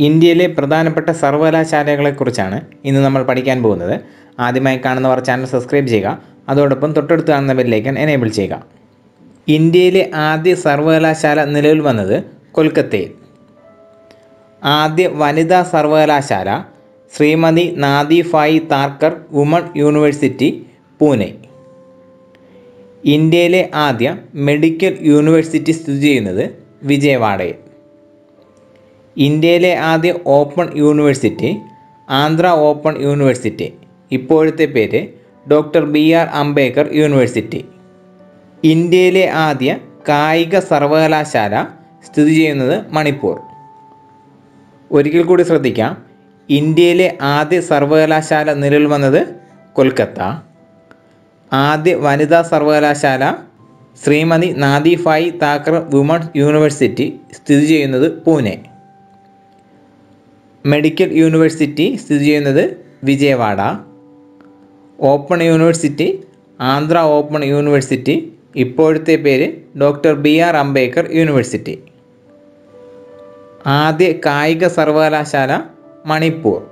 ഇന്ത്യയിലെ പ്രധാനപ്പെട്ട സർവകലാശാലകളെക്കുറിച്ചാണ് ഇന്ന് നമ്മൾ പഠിക്കാൻ പോകുന്നത്. ആദ്യമായി കാണുന്നവർ ചാനൽ സബ്സ്ക്രൈബ് ചെയ്യുക. അതോടൊപ്പം തൊട്ടടുത്ത് കാണുന്ന ബെല്ലേക്കൻ എനേബിൾ ചെയ്യുക. ഇന്ത്യയിലെ ആദ്യ സർവകലാശാല നിലവിൽ വന്നത് കൊൽക്കത്തയിൽ. ആദ്യ വനിതാ സർവകലാശാല ശ്രീമതി നാദിഫായി താർക്കർ വുമൺ യൂണിവേഴ്സിറ്റി പൂനെ. ഇന്ത്യയിലെ ആദ്യ മെഡിക്കൽ യൂണിവേഴ്സിറ്റി സ്ഥിതി ചെയ്യുന്നത് വിജയവാഡയിൽ. ഇന്ത്യയിലെ ആദ്യ open university Andhra open university. ഇപ്പോഴത്തെ പേര് doctor B R Ambedkar university. ഇന്ത്യയിലെ ആദ്യ കായിക സർവകലാശാല സ്ഥിതി ചെയ്യുന്നത് മണിപ്പൂർ. ഒരിക്കൽ കൂടി ശ്രദ്ധിക്കാം. ഇന്ത്യയിലെ ആദ്യ സർവകലാശാല നിലവിൽ വന്നത് കൊൽക്കത്ത. ആദ്യ വനിതാ സർവകലാശാല ശ്രീമതി നാദിഫായി താക്കർ വുമൺ യൂണിവേഴ്സിറ്റി സ്ഥിതി ചെയ്യുന്നത് പൂനെ. മെഡിക്കൽ യൂണിവേഴ്സിറ്റി സ്ഥിതി ചെയ്യുന്നത് Vijayawada. Open university Andhra open university ഇപ്പോഴത്തെ പേര് doctor B R Ambedkar university. ആദ്യ കായിക സർവകലാശാല മണിപ്പൂർ.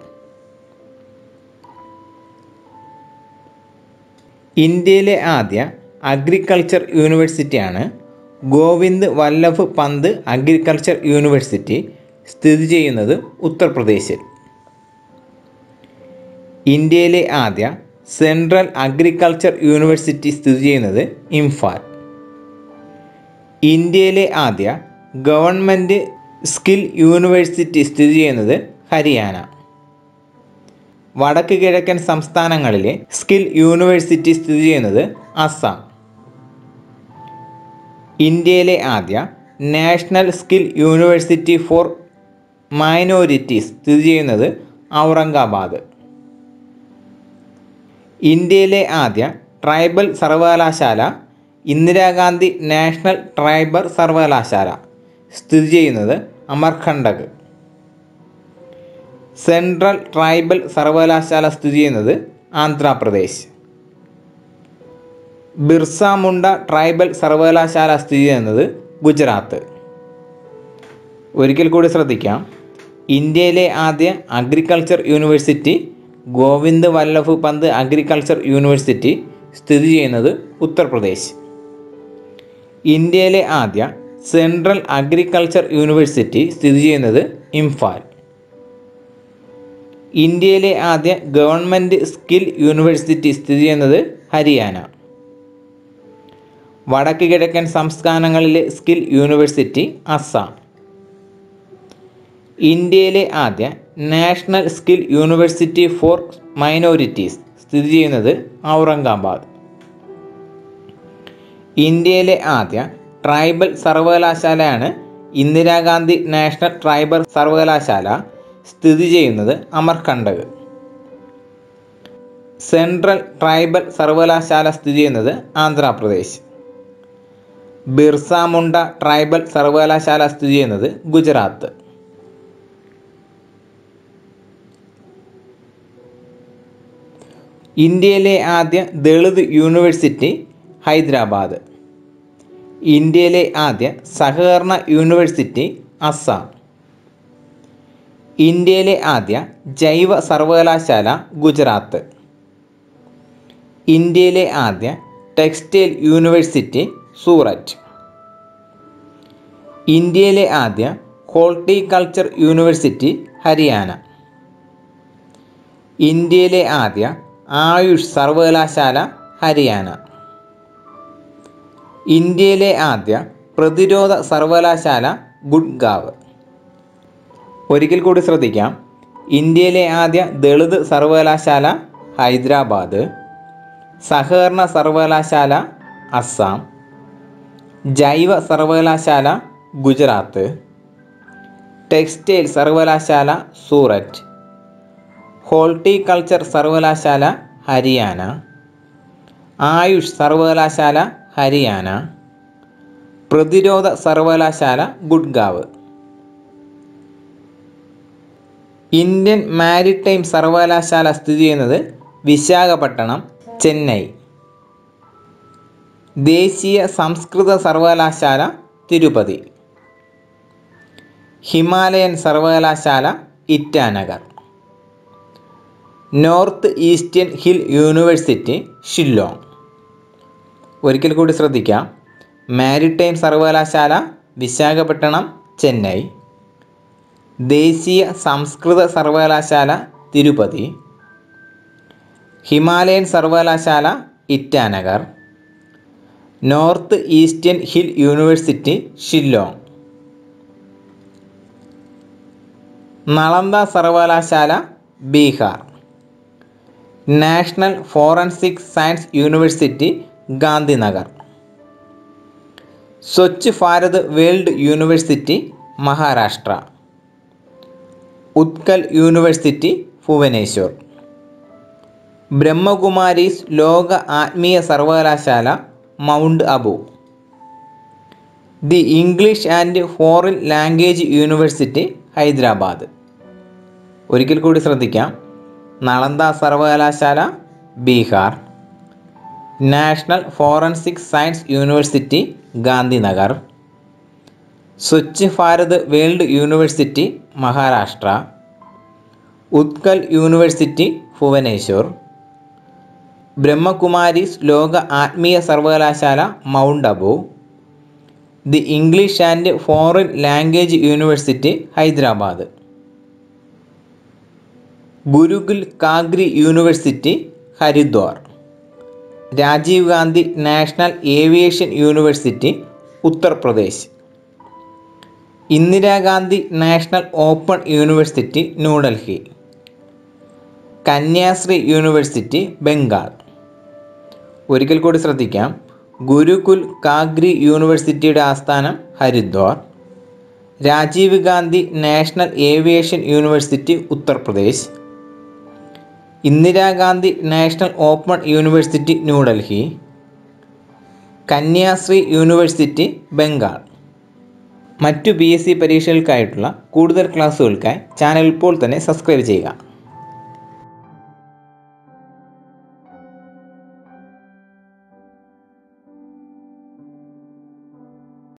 ഇന്ത്യയിലെ ആദ്യ അഗ്രികൾച്ചർ യൂണിവേഴ്സിറ്റിയാണ് ഗോവിന്ദ് വല്ലഭ് പന്ത് അഗ്രികൾച്ചർ യൂണിവേഴ്സിറ്റി. സ്ഥിതി ചെയ്യുന്നത് ഉത്തർപ്രദേശിൽ. ഇന്ത്യയിലെ ആദ്യ സെൻട്രൽ അഗ്രികൾച്ചർ യൂണിവേഴ്സിറ്റി സ്ഥിതി ചെയ്യുന്നത് ഇംഫാൽ. ഇന്ത്യയിലെ ആദ്യ ഗവൺമെന്റ് സ്കിൽ യൂണിവേഴ്സിറ്റി സ്ഥിതി ചെയ്യുന്നത് ഹരിയാന. വടക്ക് കിഴക്കൻ സംസ്ഥാനങ്ങളിലെ സ്കിൽ യൂണിവേഴ്സിറ്റി സ്ഥിതി ചെയ്യുന്നത് അസം ഇന്ത്യയിലെ ആദ്യ national skill university for minorities സ്ഥിതി ചെയ്യുന്നത് ഔറംഗാബാദ്. ഇന്ത്യയിലെ ആദ്യ ട്രൈബൽ സർവകലാശാല ഇന്ദിരാഗാന്ധി നാഷണൽ ട്രൈബൽ സർവകലാശാല സ്ഥിതി ചെയ്യുന്നത് അമർഖണ്ഡക്. സെൻട്രൽ ട്രൈബൽ സർവകലാശാല സ്ഥിതി ചെയ്യുന്നത് ആന്ധ്രാപ്രദേശ്. ബിർസ മുണ്ട ട്രൈബൽ സർവകലാശാല സ്ഥിതി ചെയ്യുന്നത് ഗുജറാത്ത്. ഒരിക്കൽ കൂടി ശ്രദ്ധിക്കാം. ഇന്ത്യയിലെ ആദ്യ അഗ്രികൾച്ചർ യൂണിവേഴ്സിറ്റി ഗോവിന്ദ് വല്ലഭ് പന്ത് അഗ്രികൾച്ചർ യൂണിവേഴ്സിറ്റി സ്ഥിതി ചെയ്യുന്നത് ഉത്തർപ്രദേശ്. ഇന്ത്യയിലെ ആദ്യ സെൻട്രൽ അഗ്രികൾച്ചർ യൂണിവേഴ്സിറ്റി സ്ഥിതി ചെയ്യുന്നത് ഇംഫാൽ. ഇന്ത്യയിലെ ആദ്യ ഗവൺമെന്റ് സ്കിൽ യൂണിവേഴ്സിറ്റി സ്ഥിതി ചെയ്യുന്നത് ഹരിയാന. വടക്ക് കിഴക്കൻ സംസ്ഥാനങ്ങളിലെ സ്കിൽ യൂണിവേഴ്സിറ്റി അസം ഇന്ത്യയിലെ ആദ്യ national skill university for minorities സ്ഥിതി ചെയ്യുന്നത് ഔറംഗാബാദ്. ഇന്ത്യയിലെ ആദ്യ ട്രൈബൽ സർവകലാശാലയാണ് ഇന്ദിരാഗാന്ധി നാഷണൽ ട്രൈബൽ സർവകലാശാല സ്ഥിതി ചെയ്യുന്നത് അമർകണ്ടക് സെൻട്രൽ ട്രൈബൽ സർവകലാശാല സ്ഥിതി ചെയ്യുന്നത് ആന്ധ്രാപ്രദേശ്. ബിർസ മുണ്ട ട്രൈബൽ സർവകലാശാല സ്ഥിതി ചെയ്യുന്നത് ഗുജറാത്ത്. ഇന്ത്യയിലെ ആദ്യ ദളിത് യൂണിവേഴ്സിറ്റി ഹൈദരാബാദ്. ഇന്ത്യയിലെ ആദ്യ സഹകരണ യൂണിവേഴ്സിറ്റി അസ്സാം. ഇന്ത്യയിലെ ആദ്യ ജൈവ സർവകലാശാല ഗുജറാത്ത്. ഇന്ത്യയിലെ ആദ്യ ടെക്സ്റ്റൈൽ യൂണിവേഴ്സിറ്റി സൂററ്റ്. ഇന്ത്യയിലെ ആദ്യ ഹോർട്ടിക്കൾച്ചർ യൂണിവേഴ്സിറ്റി ഹരിയാന. ഇന്ത്യയിലെ ആദ്യ ആയുഷ് സർവകലാശാല ഹരിയാന. ഇന്ത്യയിലെ ആദ്യ പ്രതിരോധ സർവകലാശാല ഗുഡ്ഗാവ്. ഒരിക്കൽ കൂടി ശ്രദ്ധിക്കാം. ഇന്ത്യയിലെ ആദ്യ ദളിത് സർവകലാശാല ഹൈദരാബാദ്. സഹകരണ സർവകലാശാല അസ്സാം. ജൈവ സർവകലാശാല ഗുജറാത്ത്. ടെക്സ്റ്റൈൽ സർവകലാശാല സൂററ്റ്. ഹോർട്ടിക്കൾച്ചർ സർവകലാശാല ഹരിയാന. ആയുഷ് സർവകലാശാല ഹരിയാന. പ്രതിരോധ സർവകലാശാല ഗുഡ്ഗാവ്. ഇന്ത്യൻ മാരിടൈം സർവകലാശാല സ്ഥിതി ചെയ്യുന്നത് വിശാഖപട്ടണം ചെന്നൈ. ദേശീയ സംസ്കൃത സർവകലാശാല തിരുപ്പതി. ഹിമാലയൻ സർവകലാശാല Itanagar. North eastern hill university Shillong. ഒരിക്കൽ കൂടി ശ്രദ്ധിക്കാം. മാരിടൈം സർവകലാശാല വിശാഖപട്ടണം ചെന്നൈ. ദേശീയ സംസ്കൃത സർവകലാശാല തിരുപ്പതി. ഹിമാലയൻ സർവകലാശാല Itanagar. North eastern hill university Shillong. Nalanda സർവകലാശാല Bihar. National forensic science university Gandhinagar. Swachh Bharat world university Maharashtra. Utkal university Bhubaneswar. Brahma Kumaris ലോക ആത്മീയ സർവകലാശാല mount Abu. The English and foreign language university Hyderabad. ഒരിക്കൽ കൂടി ശ്രദ്ധിക്കാം. നളന്ദ സർവകലാശാല Bihar. National forensic science university Gandhinagar. Swachh Bharat world university Maharashtra. Utkal university Bhubaneswar. Brahma Kumaris ലോക ആത്മീയ സർവകലാശാല mount Abu. The English and foreign language university Hyderabad. Gurukul Kangri university Haridwar. Rajiv Gandhi national aviation university Uttar Pradesh. Indira Gandhi national open university New Delhi. Kanyashree university Bengal. ഒരിക്കൽ കൂടി ശ്രദ്ധിക്കാം. ഗുരുകുൽ കാഗ്രി യൂണിവേഴ്സിറ്റിയുടെ ആസ്ഥാനം Haridwar. Rajiv Gandhi national aviation university Uttar Pradesh. Indira Gandhi national open university New Delhi Kanyashree university Bengal. മറ്റു P S C പരീക്ഷകൾക്കായിട്ടുള്ള കൂടുതൽ ക്ലാസ്സുകൾക്കായി channel ഇപ്പോൾ തന്നെ subscribe ചെയ്യുക.